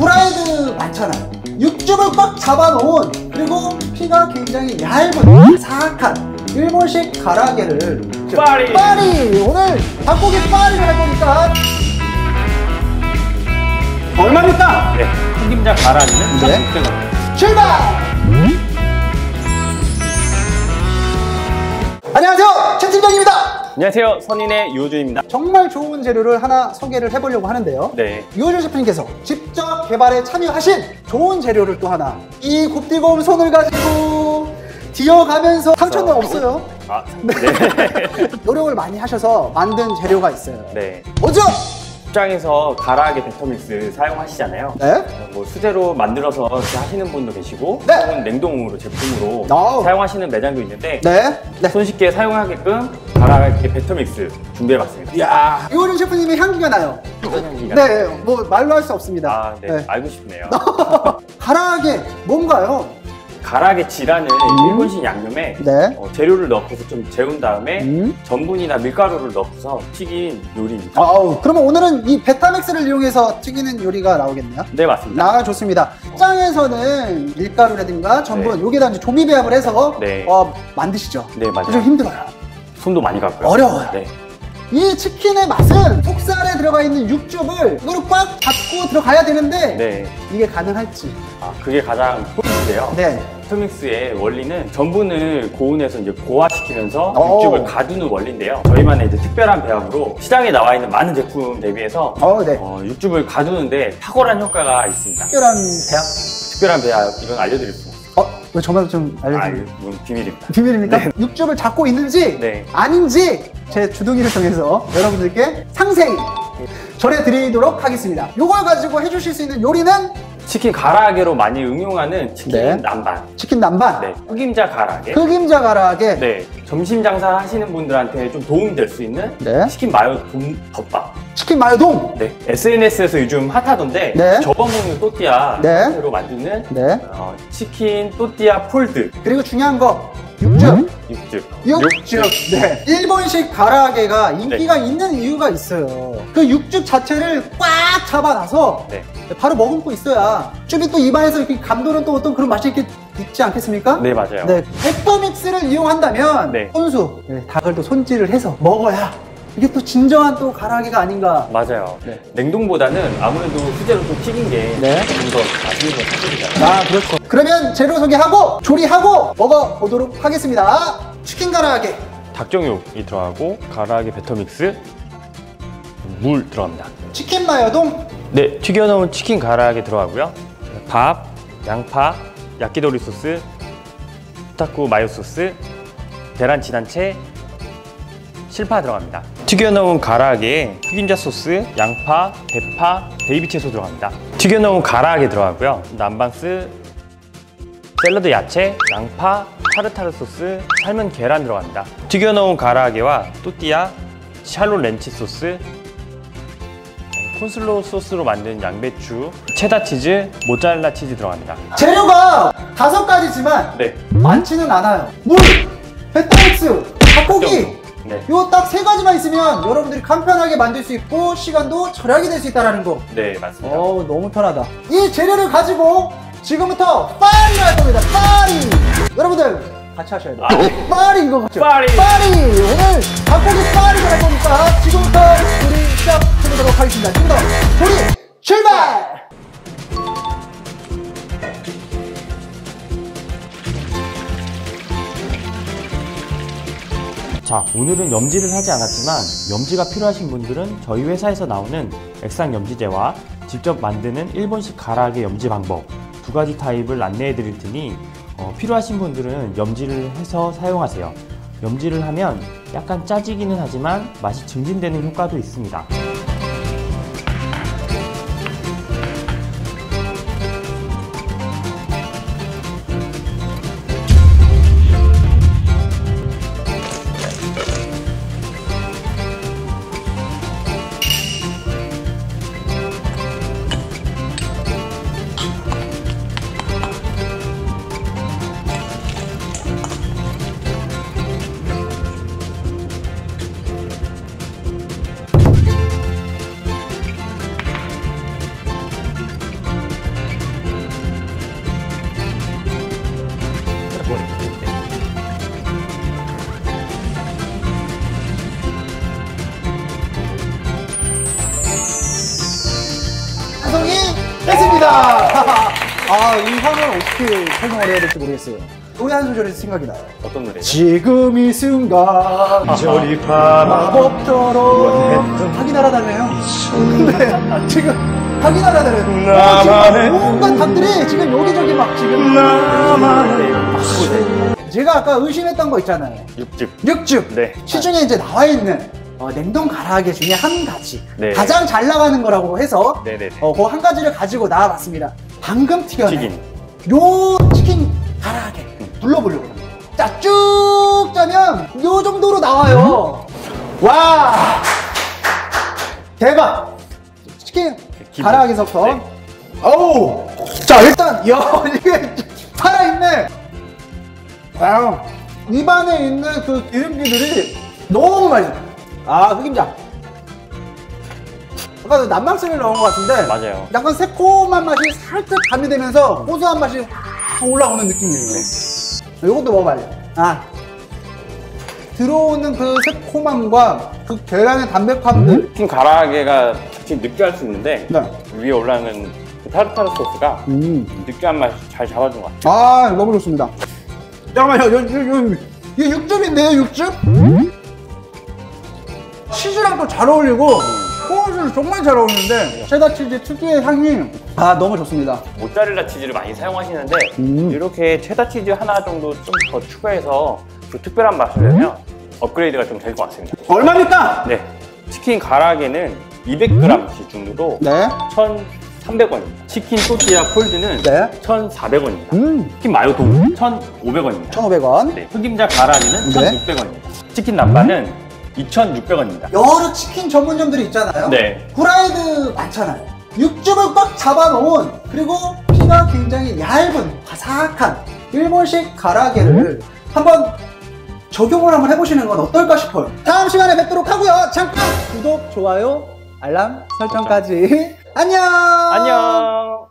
프라이드 많잖아요. 육즙을 꽉 잡아놓은 그리고 피가 굉장히 얇은 사악한 일본식 가라게를 파리! 파리! 오늘 닭고기 파리를 할 거니까 얼마입니까? 네. 흑임자 가라지는 네. 1,600원. 출발! 안녕하세요 최 팀장입니다 안녕하세요. 선인의 유호준입니다. 정말 좋은 재료를 하나 소개를 해보려고 하는데요 네. 유호준 셰프님께서 직접 개발에 참여하신 좋은 재료를 또 하나 이 곱디고운 손을 가지고 디어가면서 상처는 없어요 아, 네. 노력을 많이 하셔서 만든 재료가 있어요 네. 뭐죠? 직장에서 가라하게 베터믹스 사용하시잖아요. 네? 뭐 수제로 만들어서 이렇게 하시는 분도 계시고 네. 혹은 냉동으로 제품으로 아우. 사용하시는 매장도 있는데 네? 네 손쉽게 사용하게끔 가라하게 베터믹스 준비해봤습니다. 이야 유호준 셰프님의 향기가 나요 어떤 향기가? 네, 뭐 말로 할 수 없습니다 아, 네. 네. 알고 싶네요. 가라하게 뭔가요? 가라하게 지라는 음. 일본식 양념에 네 어, 재료를 넣고서 좀 재운 다음에 음. 전분이나 밀가루를 넣고서 튀긴 요리입니다. 아우 그러면 오늘은 이 베타맥스를 이용해서 튀기는 요리가 나오겠네요 네, 맞습니다. 아 좋습니다 식장에서는 밀가루라든가 전분 네. 여기다 이제 조미 배합을 해서 네. 어, 만드시죠 네, 맞아요. 좀 힘들어요 손도 많이 가고요. 어려워요. 네. 이 치킨의 맛은 속살에 들어가 있는 육즙을 이거로 꽉 잡고 들어가야 되는데 네. 이게 가능할지 아, 그게 가장 포인트인데요. 네 토믹스의 원리는 전분을 고온에서 이제 고화시키면서 오. 육즙을 가두는 원리인데요. 저희만의 이제 특별한 배합으로 시장에 나와 있는 많은 제품 대비해서 어, 네. 어, 육즙을 가두는데 탁월한 효과가 있습니다. 특별한 대학 특별한 배합 이건 알려드릴 수 없어요. 어? 왜 저만 좀 아, 알려주세요 이건 비밀입니다. 비밀입니까? 네. 육즙을 잡고 있는지 네. 아닌지 제 주둥이를 통해서 여러분들께 상세히 전해드리도록 하겠습니다. 이걸 가지고 해주실 수 있는 요리는 치킨 가라아게로 많이 응용하는 치킨 네. 남반. 치킨 남반, 네. 흑임자 가라아게. 흑임자 가라하게, 네. 점심 장사 하시는 분들한테 좀 도움이 될 수 있는 네. 치킨 마요 돈 덮밥. 치킨 마요동, 네. SNS에서 요즘 핫하던데 네. 접어먹는 또띠아 네. 형태로 만드는 네. 어, 치킨 또띠아 폴드 그리고 중요한 거 육즙. 육즙. 육즙. 네. 일본식 가라아게가 인기가 있는 이유가 있어요. 그 육즙 자체를 꽉 잡아놔서 네. 바로 머금고 있어야 즙이 또 입안에서 이렇게 감도는 또 어떤 그런 맛이 이렇게 있지 않겠습니까? 네, 맞아요. 네, 페퍼믹스를 이용한다면 네. 손수 네, 닭을 또 손질을 해서 먹어야 이게 또 진정한 또 가라아게가 아닌가. 맞아요. 네. 냉동보다는 아무래도 수제로 또 튀긴 게 좀 더 네. 맛있는 건 사실이잖아요. 아 그렇죠. 그러면 재료 소개하고 조리하고 먹어보도록 하겠습니다. 치킨 가라아게. 닭정육이 들어가고 가라아게 batter mix 물 들어갑니다. 치킨 마요동. 네, 튀겨놓은 치킨 가라아게 들어가고요. 밥, 양파, 야끼도리 소스, 타쿠 마요 소스, 계란 지단채, 실파 들어갑니다. 튀겨놓은 가라아게에 흑임자 소스, 양파, 대파, 베이비 채소 들어갑니다. 튀겨놓은 가라아게 들어가고요. 남반스, 샐러드 야채, 양파, 타르타르 소스, 삶은 계란 들어갑니다. 튀겨놓은 가라아게와 또띠아, 샬롯 ranch 소스, 코울슬로우 소스로 만든 양배추, 체다 치즈, 모짜렐라 치즈 들어갑니다. 재료가 다섯 가지지만 네. 많지는 않아요. 물, batter mix, 닭고기. 네. 요딱 세 가지만 있으면 여러분들이 간편하게 만들 수 있고 시간도 절약이 될 수 있다는 거. 네, 맞습니다. 어우 너무 편하다. 이 재료를 가지고 지금부터 파리를 할 겁니다. 파리. 여러분들 같이 하셔야 돼요. 아, 네. 파리 이거 같죠? 파리. 파리. 오늘 닭고기 파리를 할 거니까 지금부터 우리 시작해보도록 하겠습니다. 지금부터 우리 출발. 자, 오늘은 염지를 하지 않았지만 염지가 필요하신 분들은 저희 회사에서 나오는 액상 염지제와 직접 만드는 일본식 가라아게 염지 방법 두 가지 타입을 안내해 드릴 테니 어, 필요하신 분들은 염지를 해서 사용하세요. 염지를 하면 약간 짜지기는 하지만 맛이 증진되는 효과도 있습니다. 했습니다. 아, 이 향을 어떻게 설명을 해야 될지 모르겠어요. 노래 한 소절이 생각이 나요. 어떤 노래죠? 지금 이 순간 저리 마법처럼 닭이 날아다녀요. 근데 지금 닭이 날아다녀요. 어, 지금 온갖 닭들이 지금 여기저기 막 지금 제가 아까 의심했던 거 있잖아요. 육즙. 육즙. 네. 시중에 이제 나와 있는 어, 냉동 가라아게 중에 한 가지 네. 가장 잘 나가는 거라고 해서 네네네. 어, 그 한 가지를 가지고 나와봤습니다. 방금 튀겨낸 튀긴. 요 치킨 가라하게 눌러보려고 합니다. 자, 쭉 짜면 요 정도로 나와요. 와! 대박! 치킨. 가라하게 석선. 네. 어우! 자, 일단, 야, 이게 살아있네! 와, 입안에 있는 그 기름기들이 너무 맛있어. 아, 흑임자. 아까 남방스를 넣은 것 같은데. 맞아요. 약간 새콤한 맛이 살짝 가미되면서 고소한 맛이 확 올라오는 느낌이에요. 이것도 먹어봐야 돼. 아. 들어오는 그 새콤함과 그 계란의 담백함들. 치킨 가라아게가 같이 느끼할 수 있는데 네. 위에 올라오는 그 타르타르 소스가 음. 느끼한 맛이 잘 잡아준 것 같아요. 아, 너무 좋습니다. 잠깐만요. 요, 요, 요, 이게 육즙인데요, 육즙? 치즈랑 또 잘 어울리고, 소스를 정말 잘 어울리는데, 체다 치즈 특유의 향이, 아, 너무 좋습니다. 모짜렐라 치즈를 많이 사용하시는데 음. 이렇게 체다 치즈 하나 정도 좀 더 추가해서 그 특별한 맛을 내면 업그레이드가 좀 될 것 같습니다. 얼마입니까? 네, 치킨 가라아게는 200g 기준으로 네. 1,300원입니다. 치킨 또띠아 폴드는 네. 1,400원입니다. 음. 치킨 마요 동 1,500원입니다. 1,500원. 네, 흑임자 가라아게는 네. 1,600원입니다. 치킨 남반은 2,600원입니다. 여러 치킨 전문점들이 있잖아요. 네. 후라이드 많잖아요. 육즙을 꽉 잡아놓은 그리고 피가 굉장히 얇은 바삭한 일본식 가라게를 한번 적용을 한번 해보시는 건 어떨까 싶어요. 다음 시간에 뵙도록 하고요. 잠깐 구독, 좋아요, 알람 설정까지. 안녕. 안녕.